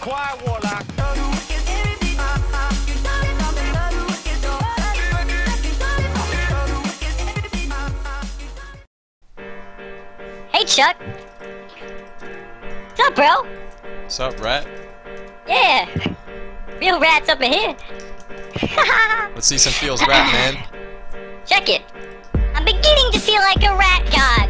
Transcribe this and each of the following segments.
Quiet Warlock. Hey, Chuck. What's up, bro? What's up, rat? Yeah. Real rats up in here. Let's see some feels rat, man. Check it. I'm beginning to feel like a rat god.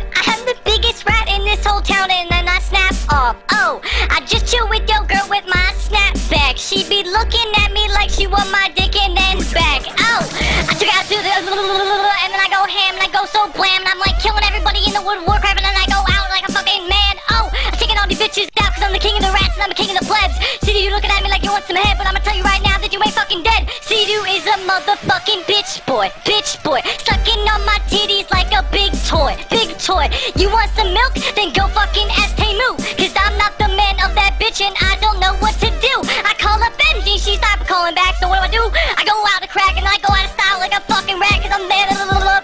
Motherfucking bitch boy, bitch boy, sucking on my titties like a big toy, big toy. You want some milk? Then go fucking ask Tamu, cause I'm not the man of that bitch and I don't know what to do. I call up Benji, she stopped calling back, so what do I do? I go out of crack and I go out of style like a fucking rat, cause I'm there,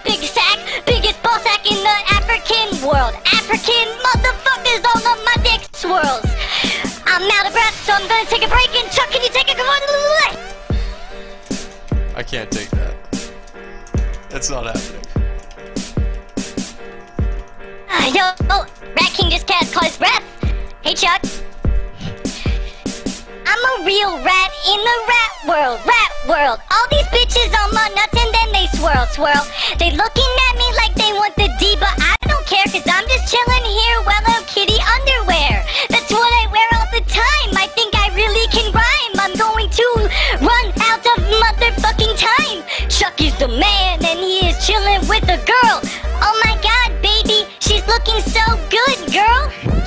big sack, biggest ball sack in the African world. African motherfuckers all of my dick swirls. I'm out of breath, so I'm gonna take a break and can't take that. That's not happening. Ah, Yo, oh, Rat King just cast call his breath. Hey, Chuck. I'm a real rat in the rat world, rat world. All these bitches on my nuts and then they swirl, swirl. They looking at me like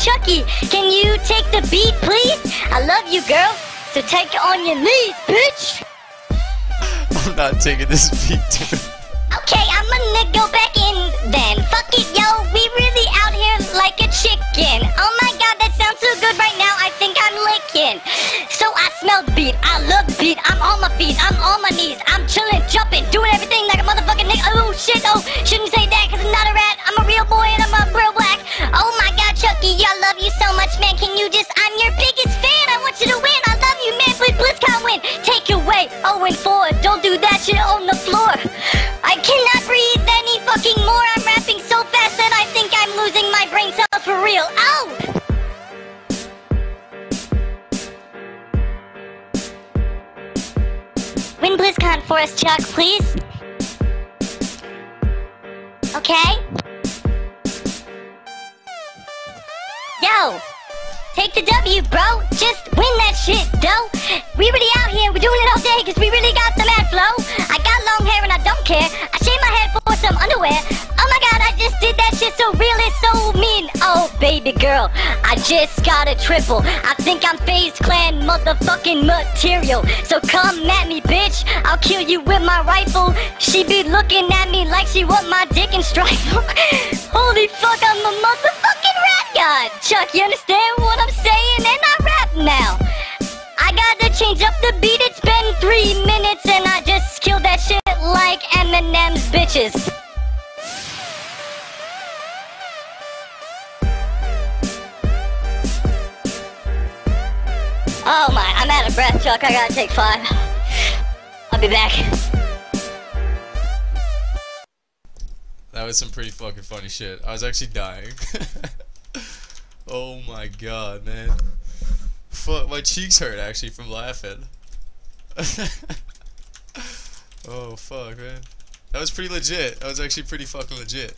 Chucky, can you take the beat, please? I love you, girl. So take it on your knees, bitch. I'm not taking this beat, dude. Okay, I'm gonna go back in then. Fuck it, yo. We really out here like a chicken. Oh my god, that sounds so good right now. I think I'm licking. So I smell the beat. I love beat. I'm on my feet. I'm on my knees. I'm real. Ow! Oh! Win BlizzCon for us, Chuck, please. Okay? Yo! Take the W, bro. Just win that shit, though. We really out here. We're doing it all day because we really got the mad flow. I got long hair and I don't care. I just got a triple. I think I'm FaZe Clan motherfucking material. So come at me, bitch. I'll kill you with my rifle. She be looking at me like she want my dick and strifle. Holy fuck, I'm a motherfucking rat god. Chuck, you understand what I'm saying? And I rap now. I gotta change up the beat. It's been three minutes and I just killed that shit like Eminem's bitches. Oh my, I'm out of breath, Chuck. I gotta take five. I'll be back. That was some pretty fucking funny shit. I was actually dying. oh my god, man. Fuck, my cheeks hurt actually from laughing. oh fuck, man. That was pretty legit. That was actually pretty fucking legit.